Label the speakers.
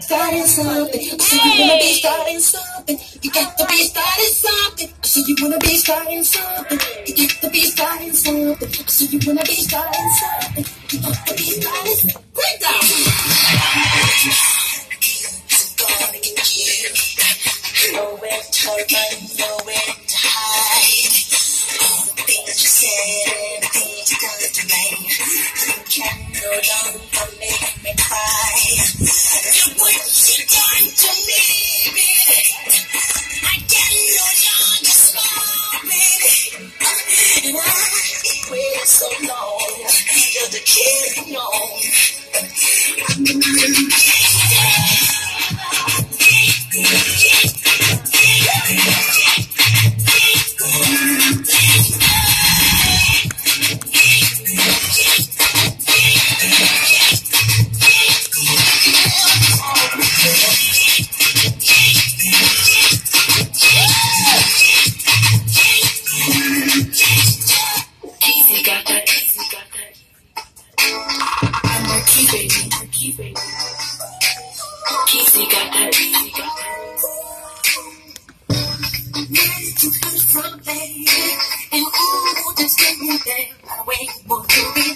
Speaker 1: starting something. I see you wanna be starting something. You got to be starting something. I see you wanna be starting something. You got to be starting something. I see you wanna be starting something. You got to be starting something. Break down. Nowhere to run, nowhere to hide. All the things you said, everything you done to me. You can no longer baby. Key baby. Kizzy got that. Kizzy from, baby? And ooh, just give me that. I wait, for you?